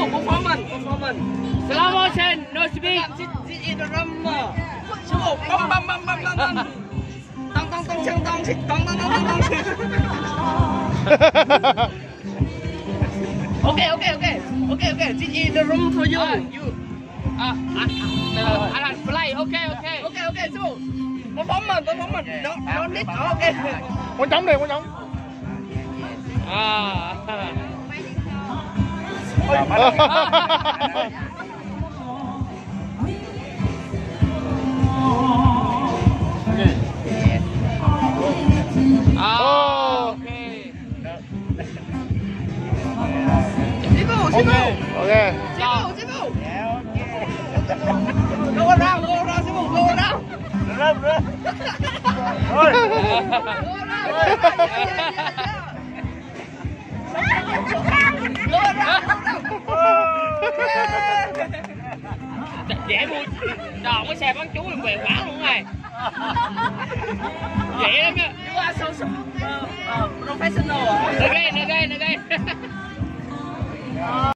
no, performance, performance. Slow motion, no speed. Sit, sit in the drum. Show, bam, bam, bam, bam, bam, bam. Tong, tong, tong, tong, tong, tong, tong, tong, tong. Okay, okay, okay, okay, okay. Sit in the room for you. Uh, you. Ah, uh, uh, Alan, play. Okay, okay, okay, okay. So, performance, performance. No, no need. Okay. Quan trọng đây, quan trọng. À. 아, 오케이. 집어, Yeah, okay. Go around, go around, 집어, go around. Run, run. Go around. Dễ mua đòn cái xe bán chú đừng về quán luôn này. Dễ lắm á. You are so so uh, uh, professional. again again again